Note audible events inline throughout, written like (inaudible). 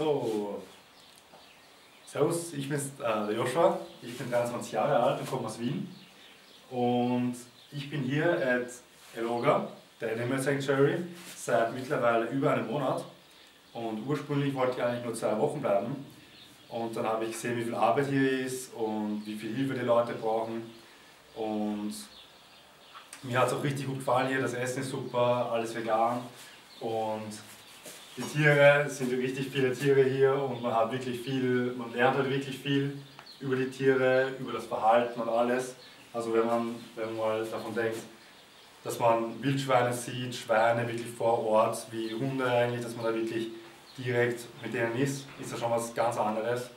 So, Servus, ich bin äh, Joshua, ich bin 23 Jahre alt und komme aus Wien. Und ich bin hier at Eloga, der Animal Sanctuary, seit mittlerweile über einem Monat. Und ursprünglich wollte ich eigentlich nur zwei Wochen bleiben. Und dann habe ich gesehen, wie viel Arbeit hier ist und wie viel Hilfe die Leute brauchen. Und mir hat es auch richtig gut gefallen hier, das Essen ist super, alles vegan. Und die Tiere, es sind richtig viele Tiere hier und man hat wirklich viel, man lernt halt wirklich viel über die Tiere, über das Verhalten und alles. Also wenn man, wenn man mal davon denkt, dass man Wildschweine sieht, Schweine wirklich vor Ort, wie Hunde eigentlich, dass man da wirklich direkt mit denen ist, ist das schon was ganz anderes.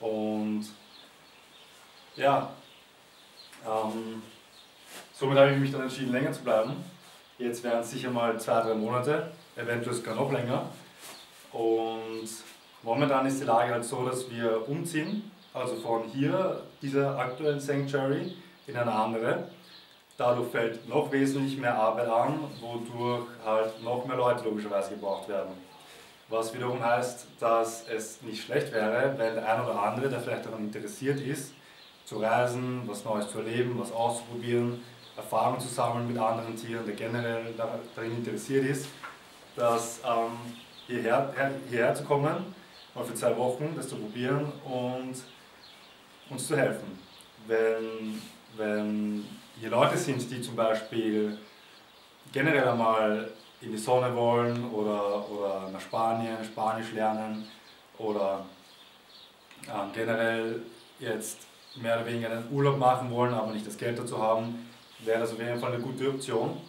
Und ja, ähm, somit habe ich mich dann entschieden, länger zu bleiben. Jetzt wären es sicher mal zwei, drei Monate eventuell sogar noch länger. Und momentan ist die Lage halt so, dass wir umziehen, also von hier, dieser aktuellen Sanctuary, in eine andere. Dadurch fällt noch wesentlich mehr Arbeit an, wodurch halt noch mehr Leute logischerweise gebraucht werden. Was wiederum heißt, dass es nicht schlecht wäre, wenn der ein oder andere, der vielleicht daran interessiert ist, zu reisen, was Neues zu erleben, was auszuprobieren, Erfahrungen zu sammeln mit anderen Tieren, der generell darin interessiert ist, dass ähm, hierher, her, hierher zu kommen, mal für zwei Wochen das zu probieren und uns zu helfen. Wenn, wenn hier Leute sind, die zum Beispiel generell einmal in die Sonne wollen oder, oder nach Spanien Spanisch lernen oder ähm, generell jetzt mehr oder weniger einen Urlaub machen wollen, aber nicht das Geld dazu haben, wäre das auf jeden Fall eine gute Option,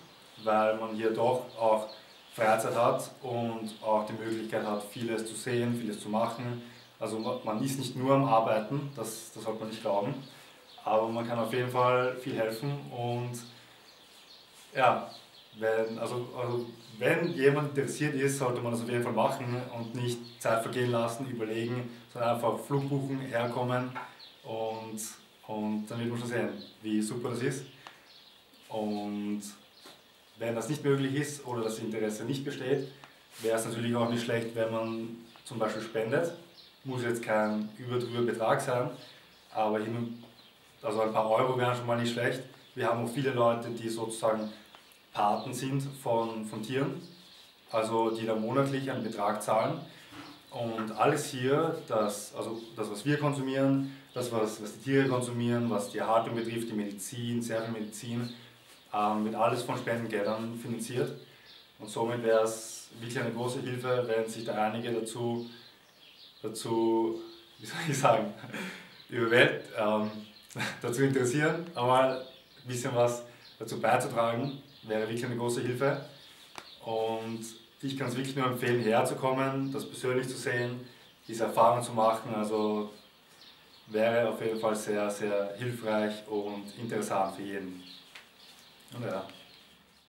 weil man hier doch auch Freizeit hat und auch die Möglichkeit hat, vieles zu sehen, vieles zu machen. Also man ist nicht nur am Arbeiten, das, das sollte man nicht glauben, aber man kann auf jeden Fall viel helfen und ja, wenn, also, also wenn jemand interessiert ist, sollte man das auf jeden Fall machen und nicht Zeit vergehen lassen, überlegen, sondern einfach Flug buchen, herkommen und, und dann wird man schon sehen, wie super das ist. Und wenn das nicht möglich ist oder das Interesse nicht besteht, wäre es natürlich auch nicht schlecht, wenn man zum Beispiel spendet. Muss jetzt kein überdrüber Betrag sein, aber hin, also ein paar Euro wären schon mal nicht schlecht. Wir haben auch viele Leute, die sozusagen Paten sind von, von Tieren, also die da monatlich einen Betrag zahlen. Und alles hier, das, also das was wir konsumieren, das was, was die Tiere konsumieren, was die Erhaltung betrifft, die Medizin, sehr viel Medizin, ähm, wird alles von Spendengeldern finanziert. Und somit wäre es wirklich eine große Hilfe, wenn sich da einige dazu, dazu wie soll ich sagen, überwält, ähm, (laughs) dazu interessieren, einmal ein bisschen was dazu beizutragen, wäre wirklich eine große Hilfe. Und ich kann es wirklich nur empfehlen, herzukommen, das persönlich zu sehen, diese Erfahrung zu machen. Also wäre auf jeden Fall sehr, sehr hilfreich und interessant für jeden. Ja.